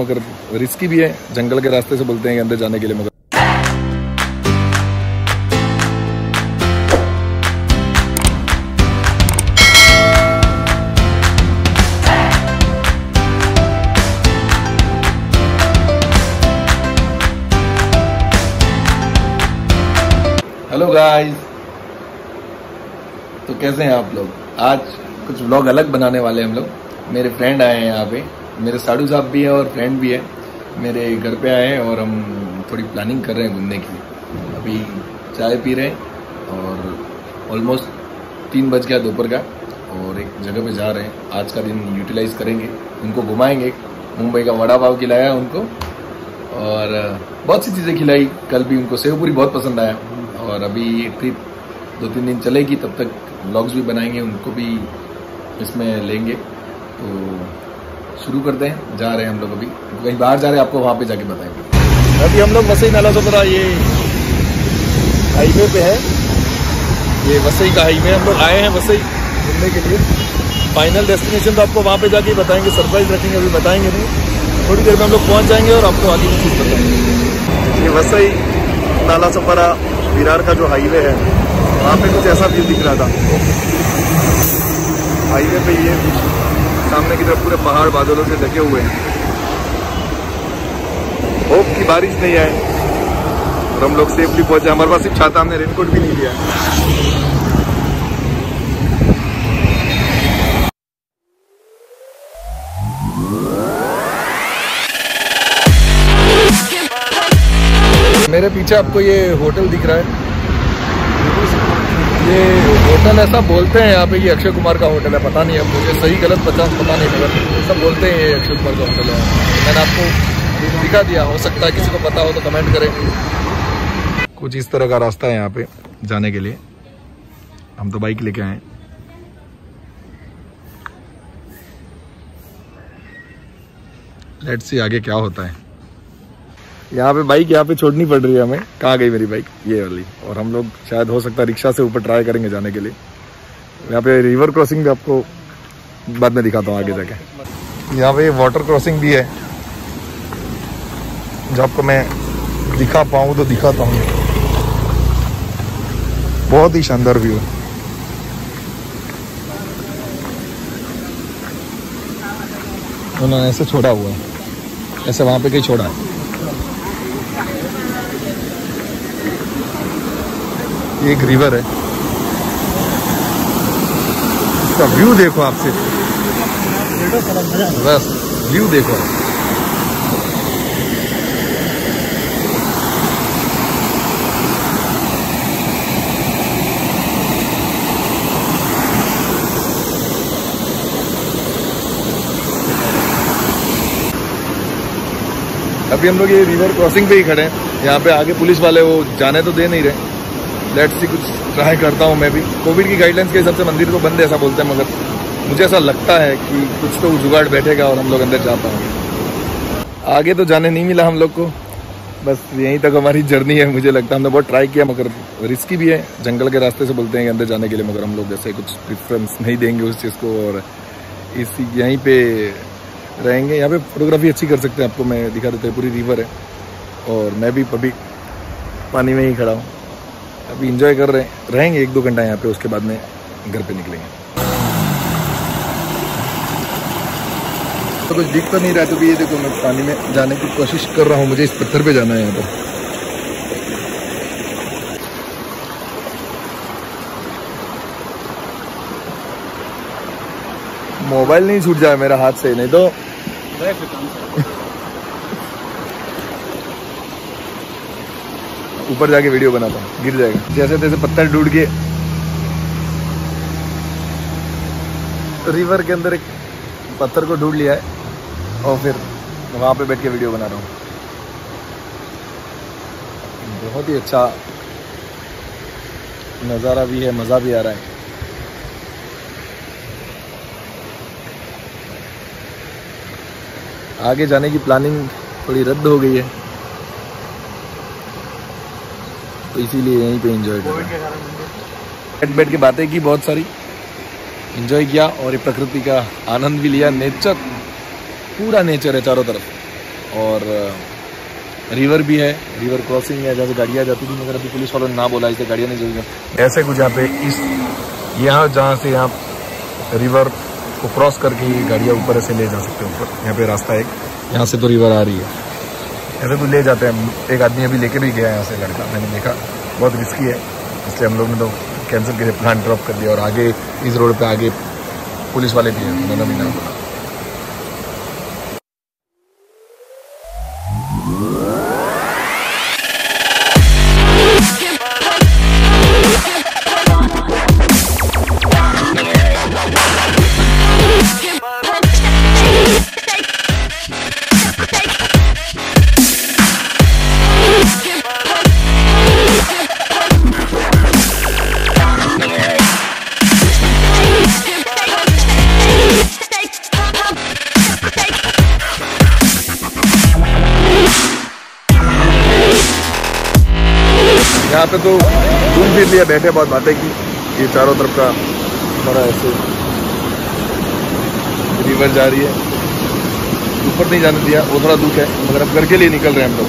मगर रिस्की भी है, जंगल के रास्ते से बोलते हैं अंदर जाने के लिए मगर हेलो गाइस तो कैसे हैं आप लोग? आज कुछ व्लॉग अलग बनाने वाले हम लोग। मेरे फ्रेंड आए हैं यहाँ पे। मेरे साडू साहब भी हैं और फ्रेंड भी है। मेरे घर पे आए हैं और हम थोड़ी प्लानिंग कर रहे हैं घूमने की अभी चाय पी रहे हैं और ऑलमोस्ट तीन बज गया दोपहर का और एक जगह पे जा रहे हैं। आज का दिन यूटिलाइज करेंगे। उनको घुमाएँगे। मुंबई का वड़ा पाव खिलाया उनको और बहुत सी चीज़ें खिलाई। कल भी उनको सेव पूरी बहुत पसंद आया और अभी ये ट्रिप दो तीन दिन चलेगी, तब तक व्लॉग्स भी बनाएँगे, उनको भी इसमें लेंगे। तो शुरू करते हैं। जा रहे हैं हम लोग अभी। कहीं बाहर जा रहे हैं आपको वहाँ पे जाके बताएँगे। अभी हम लोग वसई नाला चौधरा ये हाईवे पे है। ये वसई का हाईवे हम लोग आए हैं वसई घूमने के लिए। फाइनल डेस्टिनेशन तो आपको वहाँ पे जाके बताएँगे। सरप्राइज़ रखेंगे अभी बताएँगे नहीं। थोड़ी देर में हम लोग पहुँच जाएँगे और आपको आगे कुछ बताएँगे। ये वसई नाला चौपरा विरार का जो हाईवे है वहाँ पे कुछ ऐसा व्यू दिख रहा था। हाईवे पे ये सामने की तरफ़ पूरे पहाड़ बादलों से ढके हुए हैं। होप की बारिश नहीं आए। और हम लोग सेफली पहुँचे। हमारे पास सिर्फ़ छाता, हमने रेनकोट भी नहीं लिया। मेरे पीछे आपको ये होटल दिख रहा है। ये होटल ऐसा बोलते हैं यहाँ पे, ये अक्षय कुमार का होटल है, पता नहीं अब मुझे सही गलत पचास पता नहीं मगर सब बोलते हैं ये अक्षय कुमार का होटल है। मैंने आपको दिखा दिया, हो सकता है किसी को पता हो तो कमेंट करें। कुछ इस तरह का रास्ता है यहाँ पे जाने के लिए। हम तो बाइक लेके आए लेट्स सी आगे क्या होता है। यहाँ पे बाइक यहाँ पे छोड़नी पड़ रही है हमें। कहाँ गई मेरी बाइक ये वाली। और हम लोग शायद हो सकता है रिक्शा से ऊपर ट्राई करेंगे जाने के लिए। यहाँ पे रिवर क्रॉसिंग भी आपको बाद में दिखाता हूँ आगे जाके। यहाँ पे वाटर क्रॉसिंग भी है। जो आपको मैं दिखा पाऊँ तो दिखाता हूँ। बहुत ही शानदार व्यू है। उन्होंने ऐसे छोड़ा हुआ है। ऐसे वहाँ पे कहीं छोड़ा है। एक रिवर है। इसका व्यू देखो आप सिर्फ़ बस व्यू देखो आप। अभी हम लोग ये रिवर क्रॉसिंग पे ही खड़े हैं। यहाँ पे आगे पुलिस वाले वो जाने तो दे नहीं रहे। लेट्स सी कुछ ट्राई करता हूँ मैं भी। कोविड की गाइडलाइंस के हिसाब से मंदिर तो बंद है, ऐसा बोलते हैं, मगर मुझे ऐसा लगता है कि कुछ तो जुगाड़ बैठेगा और हम लोग अंदर जा पाएँगे। आगे तो जाने नहीं मिला हम लोग को। बस यहीं तक हमारी जर्नी है, मुझे लगता है। हमने बहुत ट्राई किया, मगर रिस्की भी है। जंगल के रास्ते से बोलते हैं अंदर जाने के लिए, मगर हम लोग ऐसे कुछ प्रिफरेंस नहीं देंगे उस चीज़ को और इसी यहीं पे रहेंगे। यहाँ पे फोटोग्राफी अच्छी कर सकते हैं, आपको मैं दिखा देता हूँ पूरी रिवर है। और मैं भी अभी पानी में ही खड़ा हूँ। अभी इंजॉय कर रहे हैं रहेंगे एक दो घंटा यहाँ पे, उसके बाद में घर पे निकलेंगे। तो कुछ दिख तो नहीं रहा तो भी ये देखो, मैं पानी में जाने की कोशिश कर रहा हूँ, मुझे इस पत्थर पे जाना है यहाँ पर। मोबाइल नहीं छूट जाए मेरा हाथ से, नहीं तो ऊपर जाके वीडियो बनाता हूँ, गिर जाएगा। जैसे तैसे पत्थर डूब के रिवर के अंदर एक पत्थर को ढूंढ लिया है, और फिर वहाँ पे बैठ के वीडियो बना रहा हूँ। बहुत ही अच्छा नज़ारा भी है, मज़ा भी आ रहा है। आगे जाने की प्लानिंग थोड़ी रद्द हो गई है। तो इसीलिए यहीं पे एंजॉय कर रहे बैठ के बातें की बहुत सारी। एंजॉय किया और ये प्रकृति का आनंद भी लिया। नेचर पूरा नेचर है चारों तरफ़। और रिवर भी है। रिवर क्रॉसिंग है, जहाँ से गाड़ियाँ जाती थी, मगर अभी पुलिस वालों ने ना बोला, इसलिए गाड़ियाँ नहीं चल ऐसे कुछ यहाँ पे इस, यहाँ जहाँ से यहाँ रिवर को क्रॉस करके गाड़ियाँ ऊपर से ले जा सकते हैं। ऊपर, यहाँ पे रास्ता एक। यहाँ से तो रिवर आ रही है। ऐसे तो ले जाते हैं। एक आदमी अभी लेके भी गया यहाँ से, लड़का। मैंने देखा, बहुत रिस्की है। इसलिए हम लोग ने तो कैंसिल करके प्लान ड्रॉप कर दिया और आगे इस रोड पे आगे पुलिस वाले भी हैं उन्होंने भी ना बोला। यहाँ पे तो घूम फिर लिया, बैठे बहुत बातें की। ये चारों तरफ़ का थोड़ा ऐसे रिवर जा रही है। ऊपर नहीं जाने दिया, वो थोड़ा दुख है, मगर अब घर के लिए निकल रहे हैं हम लोग।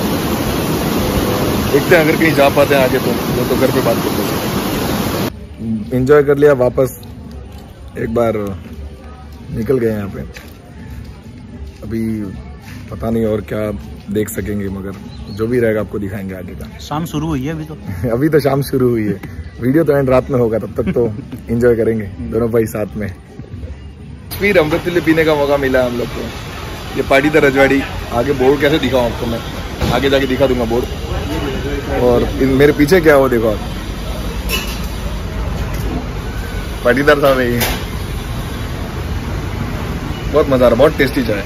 देखते हैं अगर कहीं जा पाते हैं आगे तो वो तो घर पे बात करते हैं। इंजॉय कर लिया, वापस एक बार निकल गए यहाँ पे। अभी पता नहीं और क्या देख सकेंगे मगर जो भी रहेगा आपको दिखाएँगे आगे का। शाम शुरू हुई है अभी तो। अभी तो शाम शुरू हुई है। वीडियो तो एंड रात में होगा तब तक तो एंजॉय करेंगे दोनों भाई साथ में। फिर अमृतुल्य पीने का मौका मिला है हम लोग को। ये पाटीदा रजवाड़ी। आगे बोर्ड कैसे दिखाऊँ आपको मैं? आगे जाके दिखा दूँगा बोर्ड। और इन मेरे पीछे क्या हो देखो आप। पाटीदार था भाई बहुत मज़ा आ रहा बहुत टेस्टी चाय।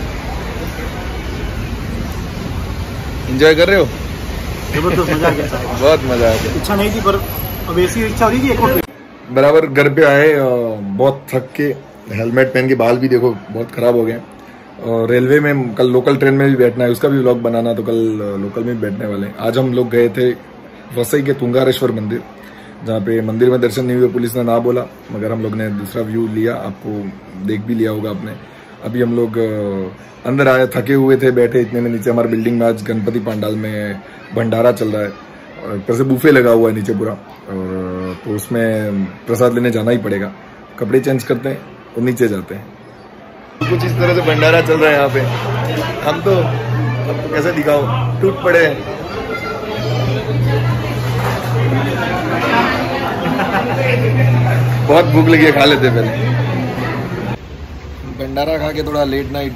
एंजॉय कर रहे हो? ज़बरदस्त मज़ा आ गया बहुत मज़ा आ गया। इच्छा नहीं थी पर अब ऐसी इच्छा हो रही थी एक और बराबर घर पे आए बहुत थक के हेलमेट पहन के बाल भी देखो बहुत खराब हो गए। और रेलवे में कल लोकल ट्रेन में भी बैठना है उसका भी व्लॉग बनाना तो कल लोकल में भी बैठने वाले हैं। आज हम लोग गए थे वसई के तुंगारेश्वर मंदिर जहाँ पे मंदिर में दर्शन नहीं हुए पुलिस ने ना बोला मगर हम लोग ने दूसरा व्यू लिया आपको देख भी लिया होगा आपने। अभी हम लोग अंदर आए थके हुए थे बैठे इतने में नीचे हमारे बिल्डिंग में आज गणपति पंडाल में भंडारा चल रहा है। और से बुफे लगा हुआ है नीचे पूरा। और तो उसमें प्रसाद लेने जाना ही पड़ेगा। कपड़े चेंज करते हैं और नीचे जाते हैं। कुछ इस तरह से भंडारा चल रहा है यहाँ पे। हम तो आपको कैसे दिखाओ टूट पड़े बहुत भूख लगी है खा लेते पहले। भंडारा खा के थोड़ा लेट नाइट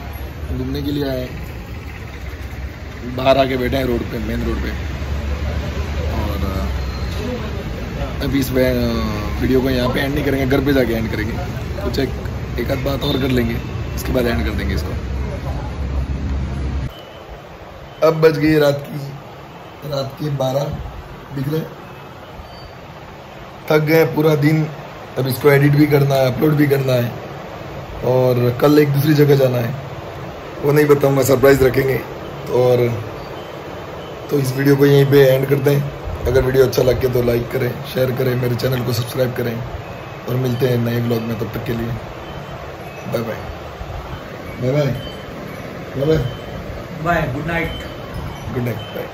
घूमने के लिए आए। बाहर आके बैठे हैं रोड पे मेन रोड पे। और अभी इस वीडियो को यहाँ पे एंड नहीं करेंगे, घर पे जाके एंड करेंगे। कुछ एक एक आध बात और कर लेंगे उसके बाद एंड कर देंगे इसको। अब बज गई रात की, रात के बारह, दिख रहे थक गए पूरा दिन, अब इसको एडिट भी करना है अपलोड भी करना है। और कल एक दूसरी जगह जाना है। वो नहीं बताऊँगा सरप्राइज़ रखेंगे। तो और तो इस वीडियो को यहीं पे एंड करते हैं। अगर वीडियो अच्छा लगे तो लाइक करें शेयर करें मेरे चैनल को सब्सक्राइब करें। और मिलते हैं नए ब्लॉग में तब तक के लिए। Bye bye bye bye bye bye bye good night good night bye